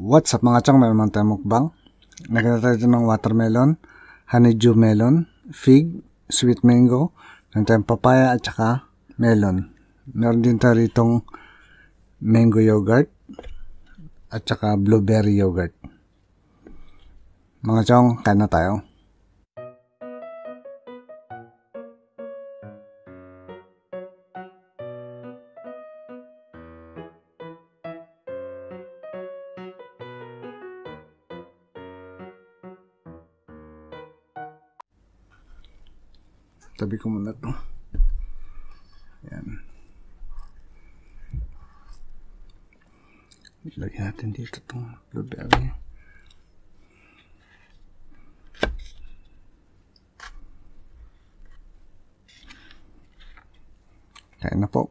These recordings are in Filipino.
What's up mga chong, meron naman tayo mukbang. Nakita tayo ng watermelon, honeydew melon, fig, sweet mango, meron tayong papaya at saka melon. Meron din tayo ritong mango yogurt at saka blueberry yogurt. Mga chong, kain na tayo. Tabi ko muna to. Yan. Lagyan natin dito itong blueberry. Kain na po.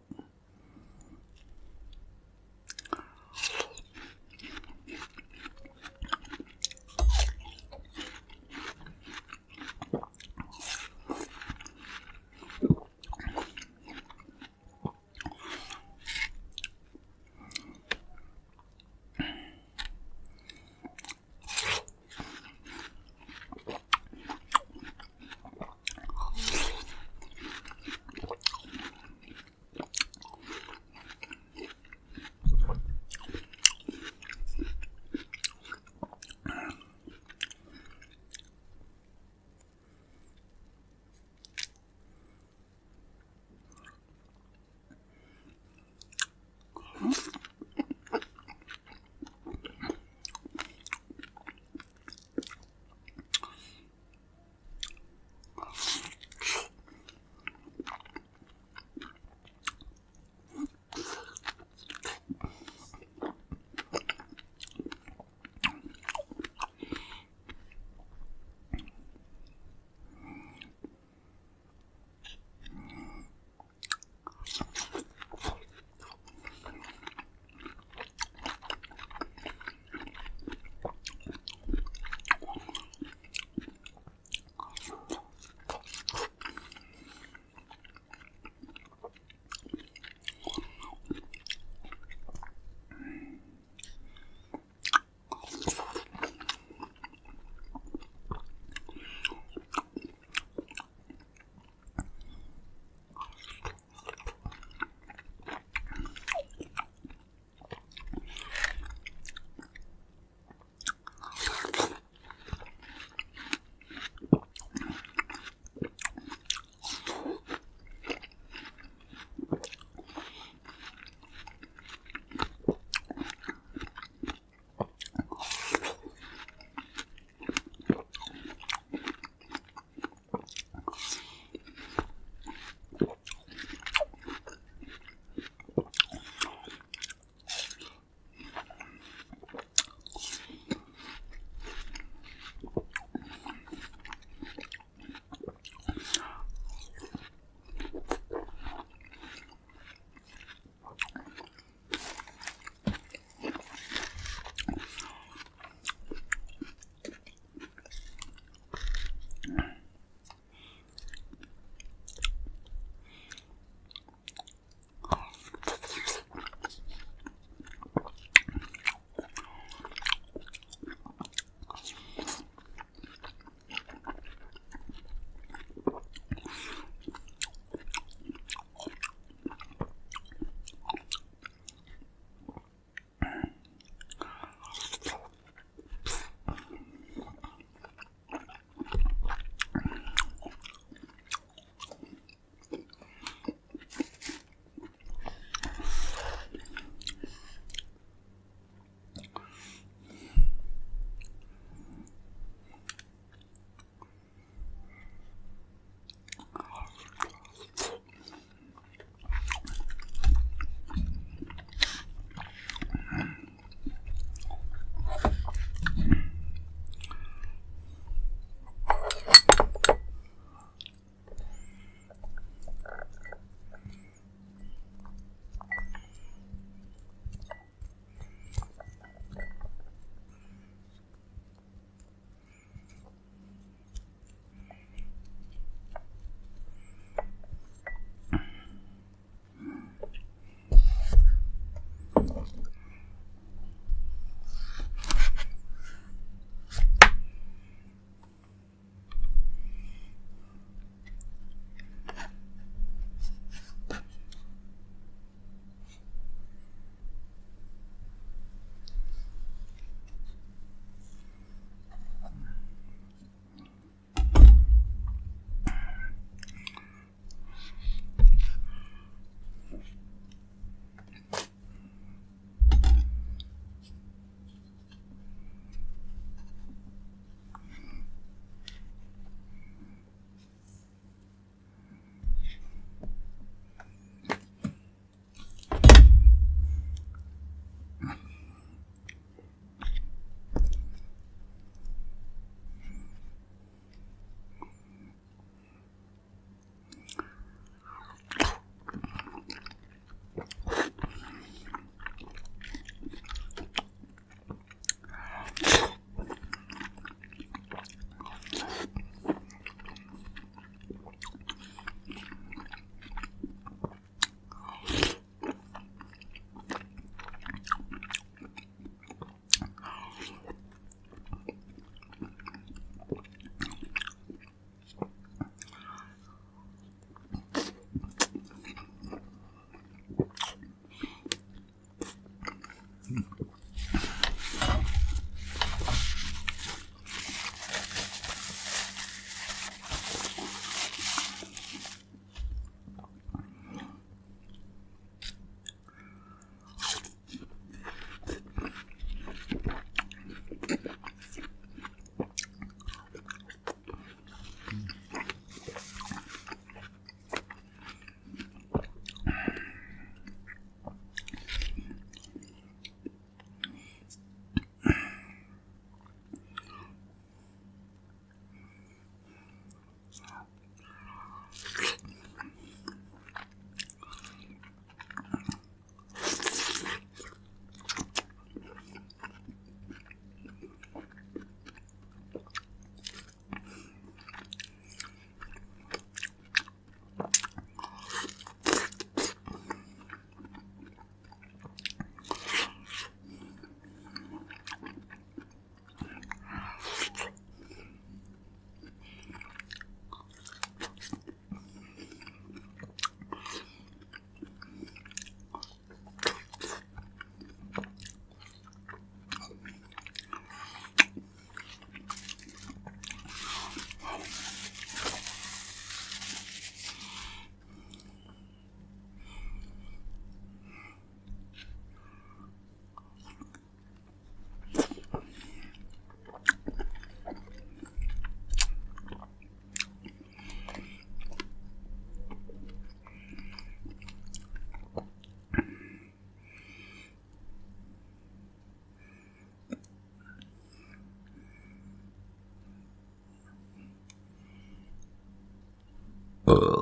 Uh,